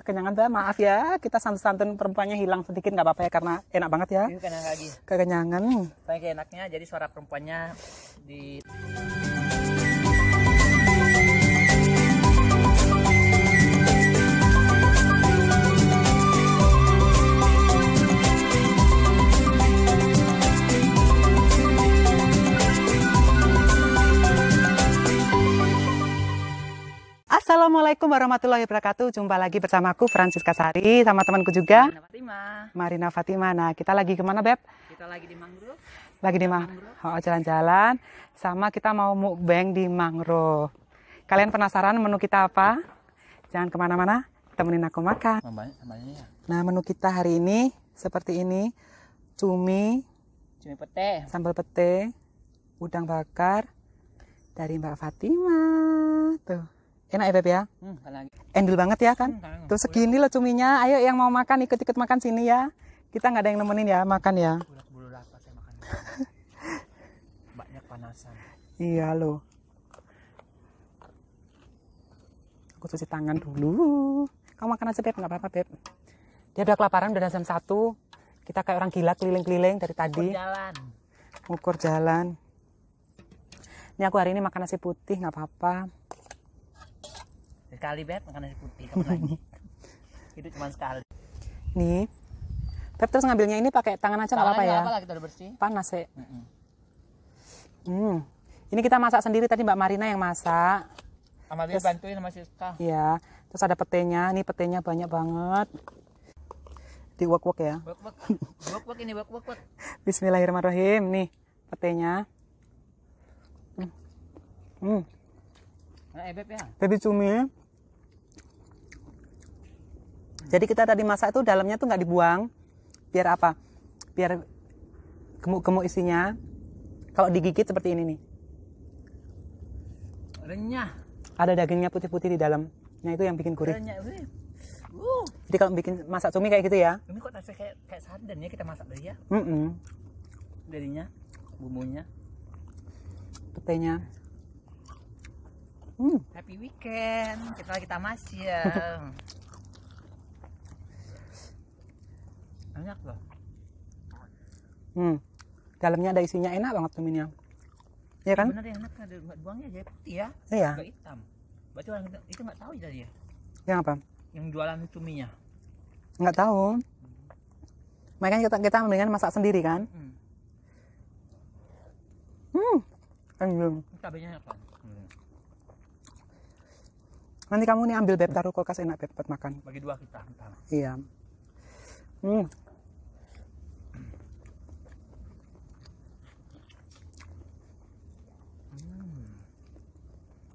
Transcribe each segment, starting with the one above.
Kekenyangan Mbak, maaf ya. Kita santun-santun perempuannya hilang sedikit nggak apa-apa ya karena enak banget ya. Ini yang lagi. Kekenyangan. Saya kayak enaknya jadi suara perempuannya di Assalamualaikum warahmatullahi wabarakatuh. Jumpa lagi bersamaku Francisca Sari sama temanku juga Nana Fatimah. Marina Fatimah. Nah, kita lagi ke mana Beb? Kita lagi di mangrove. Lagi di mang oh, jalan-jalan. Sama kita mau mukbang di mangrove. Kalian penasaran menu kita apa? Jangan ke mana-mana, temenin aku makan. Ya. Nah, menu kita hari ini seperti ini. Cumi, Cumi pete. sambal pete, udang bakar dari Mbak Fatimah. Tuh. Enak ya Beb ya? Hmm. Endul banget ya kan? Hmm. Tuh segini loh cuminya. Ayo yang mau makan ikut-ikut makan sini ya. Kita nggak ada yang nemenin ya makan ya. Banyak panasan. Iya loh. Aku cuci tangan dulu. Kamu makan aja Beb, nggak apa-apa Beb. Dia udah kelaparan udah jam satu. Kita kayak orang gila keliling-keliling dari tadi. Jalan. Ngukur jalan. Ini aku hari ini makan nasi putih nggak apa-apa. Sekali beb makan nasi putih kamu lagi. Itu cuma sekali. Nih. Beb terus ngambilnya ini pakai tangan aja nggak apa-apa ya. Apa lah kita udah bersih. Panas ya. Mm-mm. Hmm. Ini kita masak sendiri tadi Mbak Marina yang masak. Amalia bantuin sama Siska. Iya. Terus ada petenya. Ini petenya banyak banget. Diuak-uak ya. Wak wak. Wak wak ini wak wak wak. Bismillahirrahmanirrahim. Nih petenya. Hmm. Hmm. Nah, eh beb ya. Baby cumi. Jadi kita tadi masak itu dalamnya tuh nggak dibuang. Biar apa? Biar gemuk-gemuk isinya. Kalau digigit seperti ini nih. Renyah. Ada dagingnya putih-putih di dalam. Nah itu yang bikin gurih. Renyah. wih. Uh. Jadi kalau bikin masak cumi kayak gitu ya. Ini kok rasanya kayak kayak sarden ya kita masak dari ya. Mm Darinya bumbunya. Petenya. Hmm. Happy weekend. Kita lagi tamas ya. Enak loh. Hmm. Dalamnya ada isinya enak banget cuminya. Iya kan? Bener ya enak ada buangnya aja putih ya. Iya. Nggak hitam. Berarti orang itu- nggak tahu jadi ya. Yang apa? Yang jualan cuminya. Nggak tahu. Makanya kita kita mendingan masak sendiri kan. Hmm. Hmm. Ini Cabenya apa? Hmm. Nanti kamu nih ambil beb taruh kulkas enak beb buat makan. Bagi dua kita. Iya. Hmm.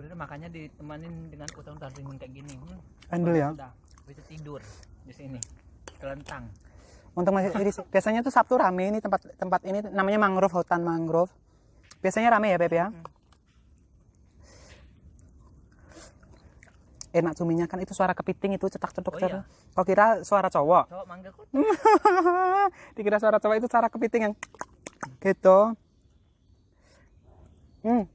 Deh, makanya ditemanin dengan utang-utang ringan kayak gini. Hmm. Andul ya. Bisa tidur di sini. Kelentang. Untuk masih sih, biasanya tuh Sabtu rame ini tempat tempat ini namanya mangrove hutan mangrove. Biasanya rame ya beb ya. Enak cuminya kan itu suara kepiting itu cetak cetuk Oh, iya. Kau kira suara cowok? Cowok mangga kok. Dikira suara cowok itu suara kepiting yang gitu. Hmm.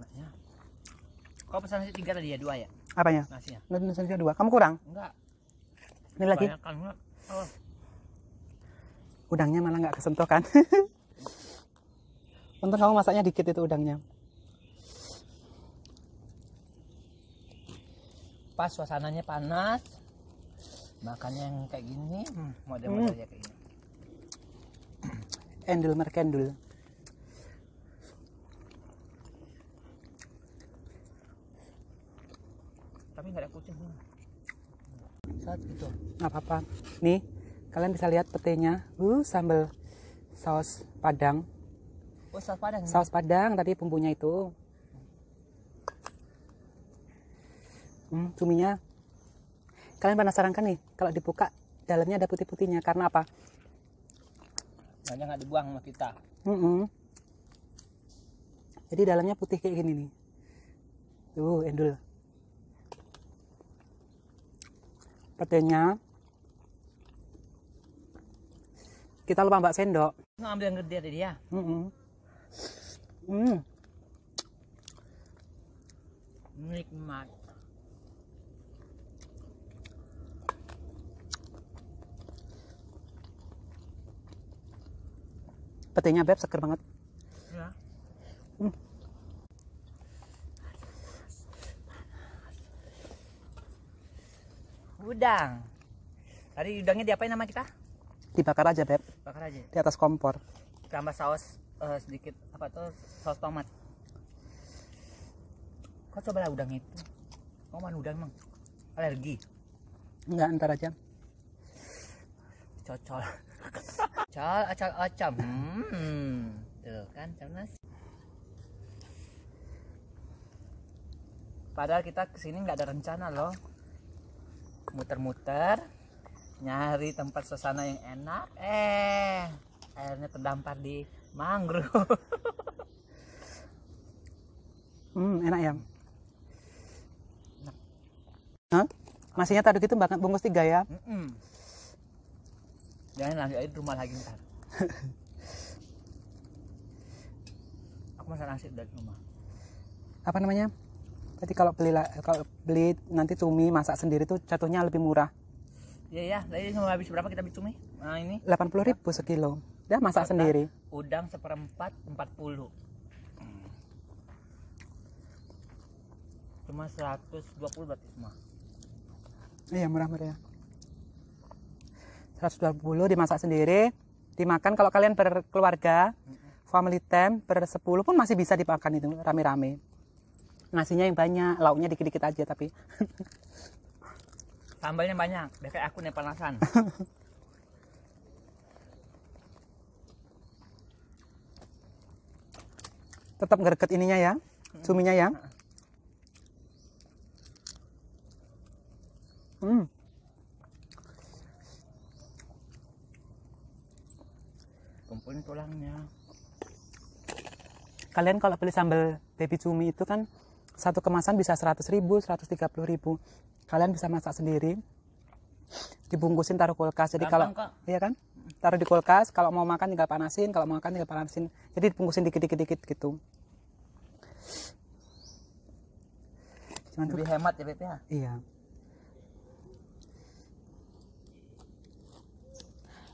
Enaknya. Kau pesan nasi tiga tadi ya dua ya Apanya? nasinya? Nasi dua. Kamu kurang? Enggak. Ini lagi. Banyak kan enggak? Oh. Udangnya malah nggak kesentuh kan? Untung kamu masaknya dikit itu udangnya. Pas suasananya panas. Makannya yang kayak gini, hmm, model-model ya kayak gini. Endul merkendul. Tapi nggak ada kucing. Hmm. Saat gitu. Nggak apa-apa. Nih, kalian bisa lihat petenya. Uh, sambal saus padang. Oh, saus padang. Saus padang tadi bumbunya itu. Hmm, cuminya. Kalian penasaran kan nih, kalau dibuka dalamnya ada putih-putihnya karena apa? Banyak nggak dibuang sama kita. Mm-mm. Jadi dalamnya putih kayak gini nih. Tuh, endul. Petenya. Kita lupa mbak sendok. Ngambil yang gede tadi ya. Mm-mm. Hmm. Nikmat. Petinya beb seger banget. Ya. Hmm. Udang. Tadi udangnya diapain nama kita? Dibakar aja beb Bakar aja. di atas kompor. Tambah saus eh, sedikit apa tuh saus tomat. Kau cobalah udang itu. Kau mana udang emang? Alergi. Enggak ntar aja. Cocol. Cocol, acol, acam. Hmm. Tuh kan, Cernas. Padahal kita ke sini nggak ada rencana loh. Muter-muter, nyari tempat suasana yang enak. Eh, airnya terdampar di mangrove. Hmm, enak ya. Hah? Masihnya tadi gitu bahkan bungkus tiga ya. Mm-mm. Jangan lanjut aja rumah lagi ntar. Aku masak nasi dari rumah. Apa namanya? Jadi kalau beli la- kalau beli nanti cumi masak sendiri tuh jatuhnya lebih murah. Iya ya, tadi mau habis berapa kita beli cumi? Nah ini 80.000 ribu sekilo. Ya masak sendiri. udang seperempat 40 cuma 120 berarti semua Iya murah murah. 120 dimasak sendiri, dimakan kalau kalian berkeluarga, family time ber 10 pun masih bisa dimakan itu rame-rame. Nasinya yang banyak, lauknya dikit-dikit aja tapi sambalnya banyak biar kayak aku nih panasan. Tetap ngereget ininya ya, cuminya ya. Hmm, kumpulin tulangnya. Kalian kalau beli sambal baby cumi itu kan satu kemasan bisa 100 ribu, 130 ribu. Kalian bisa masak sendiri, dibungkusin taruh kulkas. Jadi kalau iya kan, taruh di kulkas. Kalau mau makan tinggal panasin, kalau mau makan tinggal panasin. Jadi dibungkusin dikit-dikit gitu. Cuman tuh, lebih hemat ya Beb ya iya.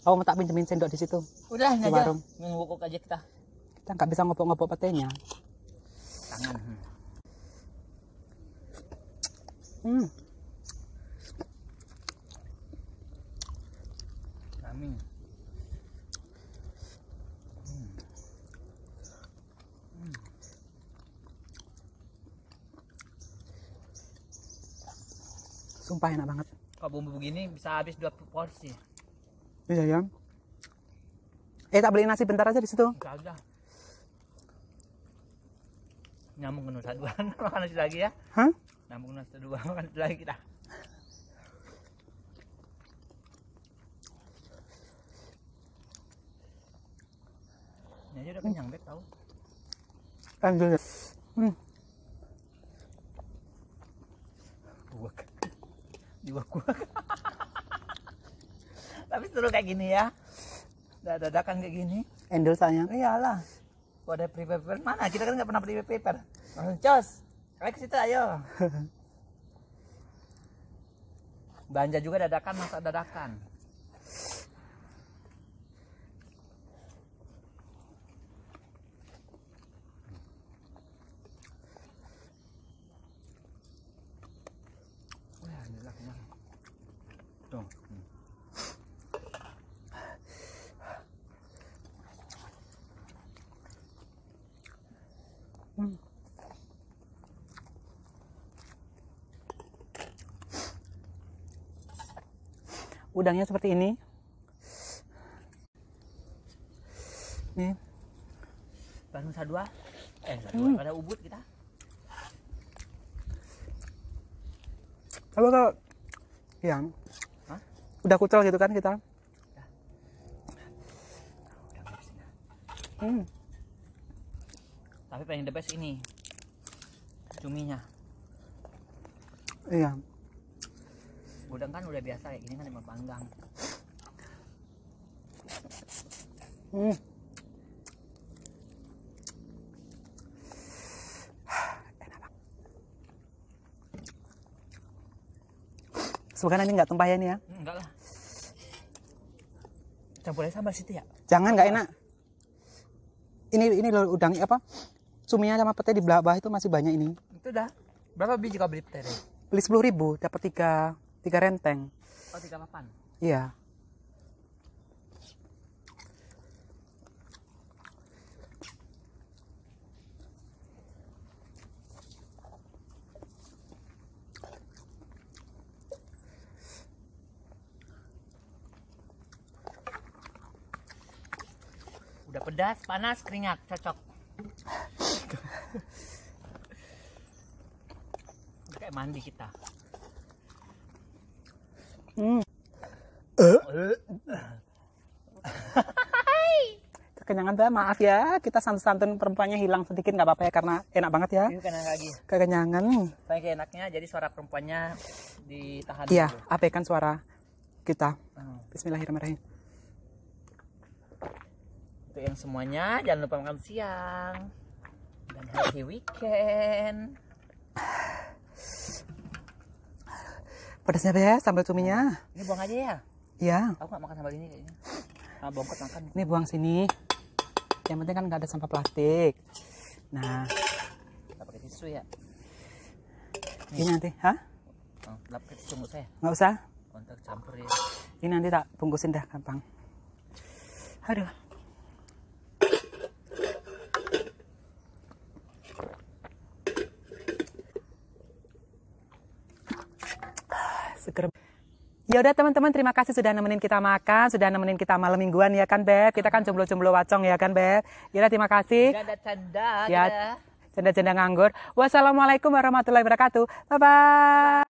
Oh, mau tak pinjemin sendok di situ. udah Di warung. ngukuk aja kita Kita nggak bisa ngopok-ngopok petenya. tangan hmm. Hmm. kami Sumpah enak banget. kalau bumbu begini bisa habis dua porsi Iya ya. Eh tak beli nasi bentar aja di situ. ada nyambung ke nusa dua makan nasi lagi ya Hah? nyambung nusa dua makan nasi lagi kita ini aja udah kenyang Beb tahu Lanjut. ya. Hmm. buak diwak-wak tapi seru kayak gini ya. Dah dadakan kayak gini. Sayang. iyalah. Kok ada pre paper mana? Kita kan nggak pernah pre paper langsung cos ayo ke situ ayo. Belanja juga dadakan masak dadakan Wah, alhamdulillah kenyang. Tuh. hmm. Udangnya seperti ini. Nih, Baru dua eh nusa dua pada ubud kita kalau kalau ya Hah? udah kucel gitu kan kita. udah ya. Hmm tapi paling the best ini cuminya iya udang kan udah biasa ya ini kan emang panggang hmm. Semoga ini nggak tumpah ya ini ya. Hmm, enggak lah. Campurnya sama situ ya. Jangan nggak enak. Ini ini udang udangnya apa? Cuminya sama pete di bawah itu masih banyak ini. Itu dah. Berapa biji kau beli pete? Beli sepuluh ribu dapat tiga tiga renteng. Oh, tiga papan. Iya. Udah pedas, panas, keringat, cocok. Kayak mandi kita. Hmm. Kekenyangan dah, maaf ya. Kita santun-santun perempuannya hilang sedikit nggak apa-apa ya karena enak banget ya. Ini kena lagi. Kekenyangan. Saya kayak enaknya jadi suara perempuannya ditahan. Iya, abaikan suara kita. Hmm. Bismillahirrahmanirrahim. Untuk yang semuanya jangan lupa makan siang dan happy weekend. Pedasnya ya, sambal cuminya. Ini buang aja ya. Iya, Aku nggak makan sambal ini kayaknya. Nah, bongkot makan. ini buang sini. Yang penting kan nggak ada sampah plastik. Nah, Nggak pakai tisu ya. ini nanti, hah? Oh, lap pakai tisu nggak saya. Nggak usah. Untuk campur ya. Ini nanti tak bungkusin dah gampang. Aduh. Seger. Ya udah teman-teman terima kasih sudah nemenin kita makan, sudah nemenin kita malam mingguan ya kan Beb. Kita kan jomblo-jomblo wacong ya kan Beb. Ya udah terima kasih. Canda. Ya, dadah. canda-canda nganggur. Wassalamualaikum warahmatullahi wabarakatuh. Bye bye.